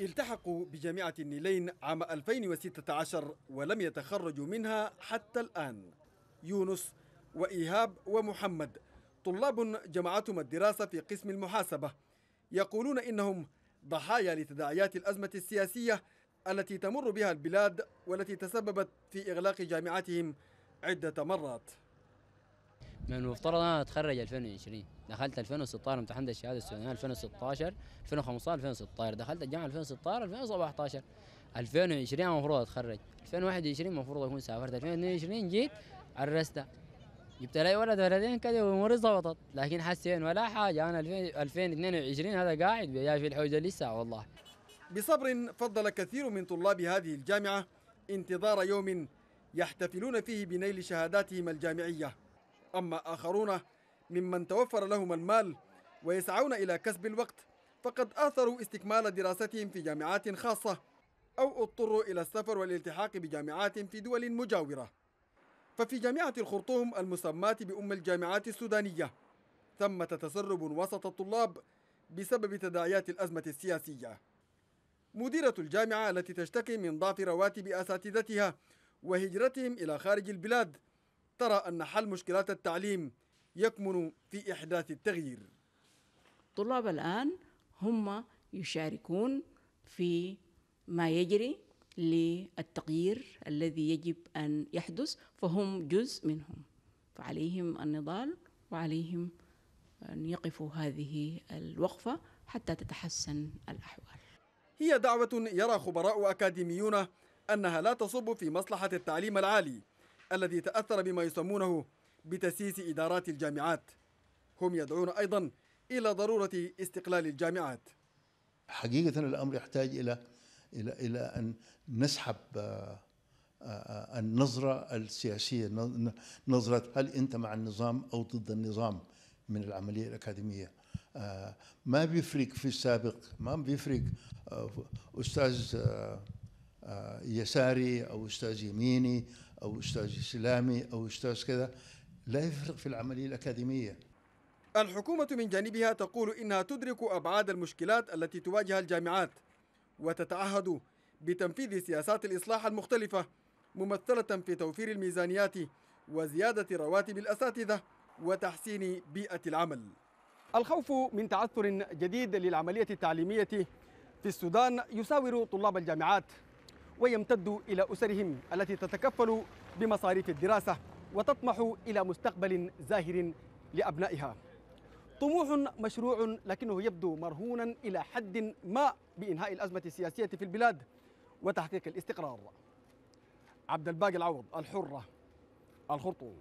التحقوا بجامعة النيلين عام 2016 ولم يتخرجوا منها حتى الآن. يونس وإيهاب ومحمد طلاب جمعتهم الدراسة في قسم المحاسبة. يقولون إنهم ضحايا لتداعيات الأزمة السياسية التي تمر بها البلاد والتي تسببت في إغلاق جامعاتهم عدة مرات. من المفترض أنا أتخرج 2020 دخلت 2016 امتحنت الشهادة السودانيه 2016 2015 2016 دخلت الجامعة 2016 2017 2020 المفروض أتخرج. 2021 المفروض أكون سافرت. 2022 جيت عرست. جبت لي ولد ولدين كده واموري ظبطت لكن حسين ولا حاجة. أنا 2022 هذا قاعد في الحوزه لسه والله. بصبر فضل كثير من طلاب هذه الجامعة انتظار يوم يحتفلون فيه بنيل شهاداتهم الجامعية. أما آخرون ممن توفر لهم المال ويسعون إلى كسب الوقت فقد آثروا استكمال دراستهم في جامعات خاصة أو اضطروا إلى السفر والالتحاق بجامعات في دول مجاورة. ففي جامعة الخرطوم المسماة بأم الجامعات السودانية ثمة تسرب وسط الطلاب بسبب تداعيات الأزمة السياسية. مديرة الجامعة التي تشتكي من ضعف رواتب أساتذتها وهجرتهم إلى خارج البلاد ترى أن حل مشكلات التعليم يكمن في إحداث التغيير. الطلاب الآن هم يشاركون في ما يجري للتغيير الذي يجب أن يحدث فهم جزء منهم. فعليهم النضال وعليهم أن يقفوا هذه الوقفة حتى تتحسن الأحوال. هي دعوة يرى خبراء أكاديميون أنها لا تصب في مصلحة التعليم العالي. الذي تأثر بما يسمونه بتسييس إدارات الجامعات. هم يدعون أيضا إلى ضرورة استقلال الجامعات. حقيقة الأمر يحتاج إلى إلى إلى أن نسحب آه، آه، النظرة السياسية نظرة هل أنت مع النظام أو ضد النظام من العملية الأكاديمية. آه، ما بيفرق في السابق ما بيفرق. أستاذ يساري أو أستاذ يميني أو أستاذ إسلامي أو أستاذ كذا لا يفرق في العملية الأكاديمية. الحكومة من جانبها تقول إنها تدرك أبعاد المشكلات التي تواجه الجامعات وتتعهد بتنفيذ سياسات الإصلاح المختلفة ممثلة في توفير الميزانيات وزيادة رواتب الأساتذة وتحسين بيئة العمل. الخوف من تعثر جديد للعملية التعليمية في السودان يساور طلاب الجامعات. ويمتد إلى أسرهم التي تتكفل بمصاريف الدراسة وتطمح إلى مستقبل زاهر لأبنائها. طموح مشروع لكنه يبدو مرهونا إلى حد ما بإنهاء الأزمة السياسية في البلاد وتحقيق الاستقرار. عبد الباقي العوض الحرة الخرطوم.